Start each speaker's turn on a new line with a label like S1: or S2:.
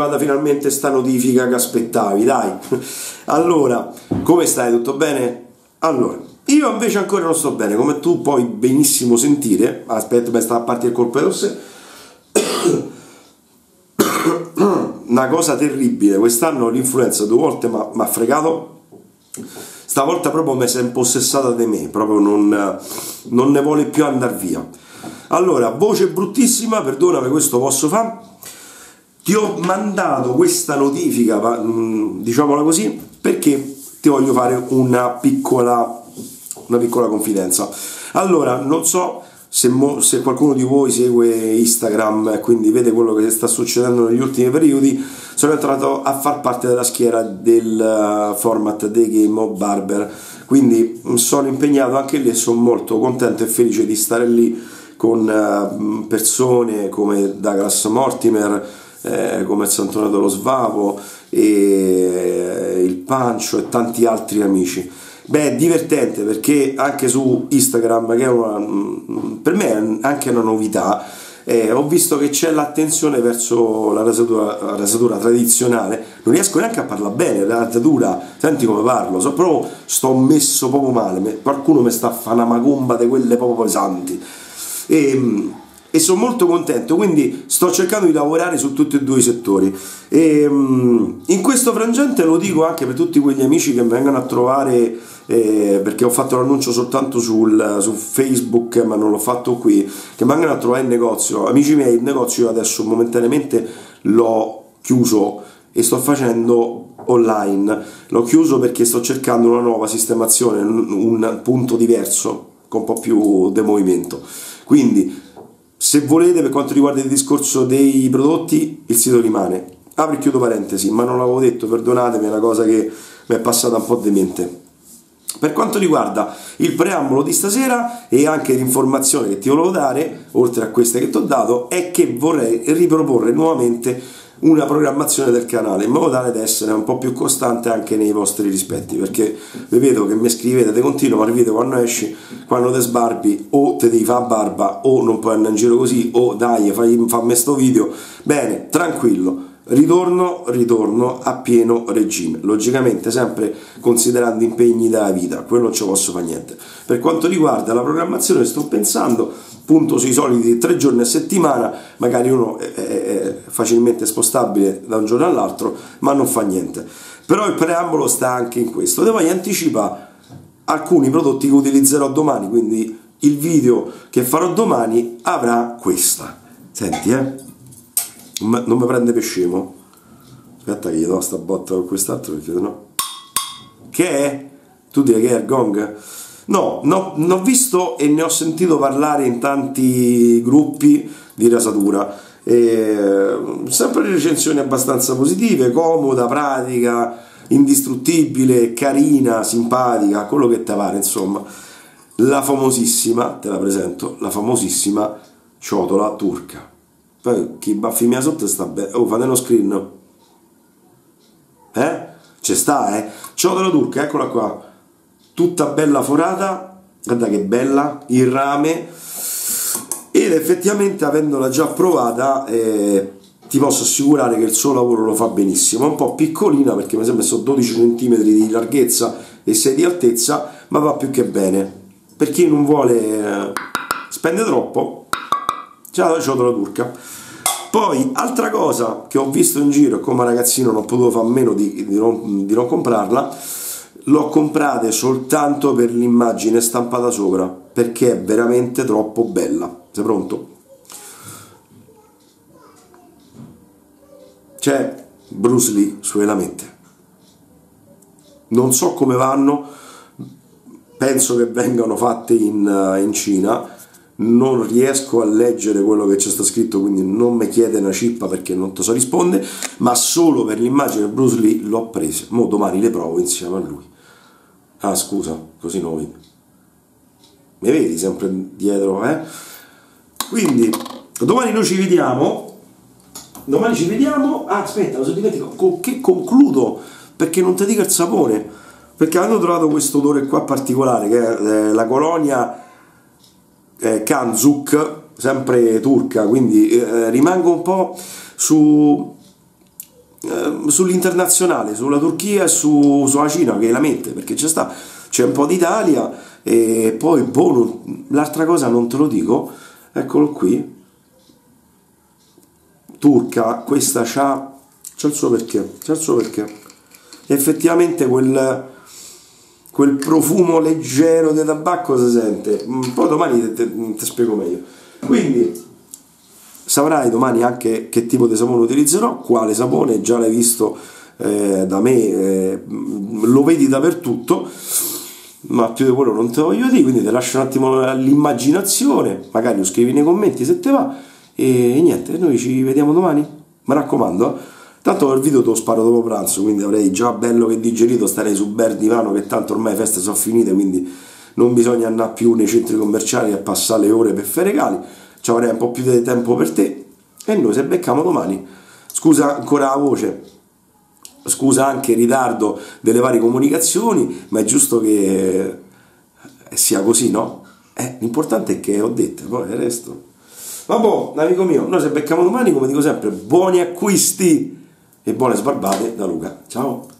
S1: arrivata finalmente sta notifica che aspettavi, dai. Allora, come stai? Tutto bene? Allora, io invece ancora non sto bene, come tu puoi benissimo sentire. Aspetta, beh, sta a parte il colpo rosse. Una cosa terribile, quest'anno l'influenza due volte mi ha fregato. Stavolta proprio mi si è impossessata di me, proprio non, non ne vuole più andare via. Allora, voce bruttissima, perdonami, questo posso fare. Ti ho mandato questa notifica, mm, diciamola così, perché ti voglio fare una piccola, una piccola confidenza. Allora, non so se, mo, se, qualcuno di voi segue Instagram e quindi vede quello che sta succedendo negli ultimi periodi, sono entrato a far parte della schiera del uh, format The Game of Barber. Quindi mm, sono impegnato anche lì e sono molto contento e felice di stare lì con uh, persone come Douglas Mortimer, eh, come Sant'Antonio dello Svavo, e, eh, il Pancio e tanti altri amici. Beh, è divertente perché anche su Instagram, che è una, mm, per me è anche una novità, eh, ho visto che c'è l'attenzione verso la rasatura, rasatura, tradizionale. Non riesco neanche a parlare bene, la rasatura, senti come parlo, so proprio, sto messo proprio male, qualcuno mi sta a fare una macumba di quelle proprio pesanti. E, ehm, e sono molto contento, quindi sto cercando di lavorare su tutti e due i settori. E, um, in questo frangente lo dico anche per tutti quegli amici che vengono a trovare, eh, perché ho fatto l'annuncio soltanto sul, su Facebook, ma non l'ho fatto qui, che vengono a trovare in negozio. Amici miei, il negozio adesso momentaneamente l'ho chiuso e sto facendo online. L'ho chiuso perché sto cercando una nuova sistemazione, un punto diverso, con un po' più di movimento. Quindi se volete, per quanto riguarda il discorso dei prodotti, il sito rimane. Apro e chiudo parentesi, ma non l'avevo detto, perdonatemi, è una cosa che mi è passata un po' di mente. Per quanto riguarda il preambolo di stasera e anche l'informazione che ti volevo dare, oltre a queste che ti ho dato, è che vorrei riproporre nuovamente una programmazione del canale in modo tale da essere un po' più costante anche nei vostri rispetti perché vi vedo che mi scrivete di continuo ma video quando esci quando te sbarbi o te devi fare barba o non puoi andare in giro così o dai fammi sto video. Bene tranquillo ritorno, ritorno a pieno regime, logicamente sempre considerando impegni della vita, quello non ci posso fare niente. Per quanto riguarda la programmazione sto pensando punto sui soliti tre giorni a settimana, magari uno è, facilmente spostabile da un giorno all'altro, ma non fa niente. Però il preambolo sta anche in questo. E poi anticipa alcuni prodotti che utilizzerò domani, quindi il video che farò domani avrà questa. Senti, eh? Non mi prende per scemo. Aspetta che gli do sta botta con quest'altro perché no. Che è? Tu direi che è il gong? No, no, ne ho visto e ne ho sentito parlare in tanti gruppi di rasatura. E, sempre recensioni abbastanza positive, comoda, pratica, indistruttibile, carina, simpatica, quello che te pare, insomma. La famosissima, te la presento, la famosissima ciotola turca. Poi chi baffi mia sotto sta bene. Oh, fate uno screen. Eh? Ci sta, eh? Ciotola turca, eccola qua tutta bella forata, guarda che bella, il rame, ed effettivamente avendola già provata eh, ti posso assicurare che il suo lavoro lo fa benissimo, è un po' piccolina perché mi sembra sono 12 cm di larghezza e 6 di altezza, ma va più che bene. Per chi non vuole eh, spende troppo, la ciotola turca. Poi, altra cosa che ho visto in giro e come ragazzino non potevo fare a meno di, di, non, di non comprarla, l'ho comprata soltanto per l'immagine stampata sopra perché è veramente troppo bella sei pronto? c'è Bruce Lee sulle lamette non so come vanno penso che vengano fatte in, in Cina non riesco a leggere quello che c'è sta scritto quindi non mi chiede una cippa perché non ti so rispondere ma solo per l'immagine Bruce Lee l'ho presa mo domani le provo insieme a lui Ah, scusa, così noi. Mi vedi sempre dietro, eh? Quindi, domani noi ci vediamo. Domani ci vediamo. Ah, aspetta, lo so dimentico. Con che concludo? Perché non ti dico il sapore. Perché hanno trovato questo odore qua particolare, che è eh, la colonia eh, Kanzuk, sempre turca, quindi eh, rimango un po' su eh, sull'internazionale, sulla Turchia e su, sulla Cina che la mette, perché c'è sta, c'è un po' d'Italia e poi boh, l'altra cosa non te lo dico, eccolo qui, turca, questa c'ha, c'ha il suo perché, c'ha il suo perché, effettivamente quel, quel profumo leggero di tabacco si sente, poi domani ti spiego meglio, quindi saprai domani anche che tipo di sapone utilizzerò, quale sapone, già l'hai visto eh, da me, eh, lo vedi dappertutto, ma più di quello non te lo voglio dire, quindi ti lascio un attimo l'immaginazione, magari lo scrivi nei commenti se te va, e, e niente, noi ci vediamo domani, mi raccomando. Eh. Tanto il video te lo sparo dopo pranzo, quindi avrei già bello che digerito, starei su bel divano che tanto ormai le feste sono finite, quindi non bisogna andare più nei centri commerciali a passare le ore per fare regali ci avrei un po' più di tempo per te e noi se becchiamo domani scusa ancora la voce scusa anche il ritardo delle varie comunicazioni ma è giusto che sia così no? Eh, l'importante è che ho detto poi il resto vabbè amico mio noi se becchiamo domani come dico sempre buoni acquisti e buone sbarbate da Luca. Ciao